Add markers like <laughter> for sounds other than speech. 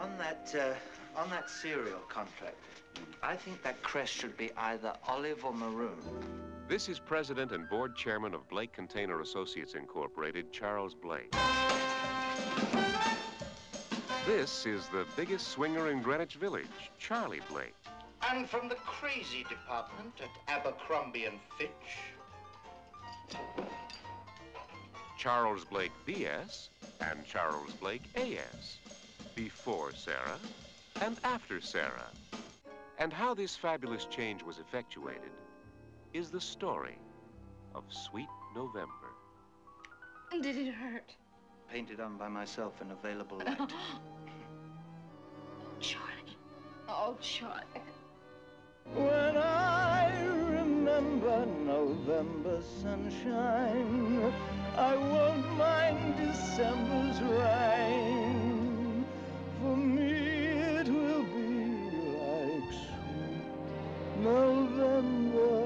On that, uh, on that cereal contract, I think that crest should be either olive or maroon. This is President and Board Chairman of Blake Container Associates Incorporated, Charles Blake. This is the biggest swinger in Greenwich Village, Charlie Blake. And from the crazy department at Abercrombie and Fitch, Charles Blake BS and Charles Blake AS. Before Sara and after Sara. And how this fabulous change was effectuated is the story of Sweet November. And did it hurt? Painted on by myself in available light. <laughs> Oh, Charlie. Oh, Charlie. When I remember November sunshine, I won't mind December November.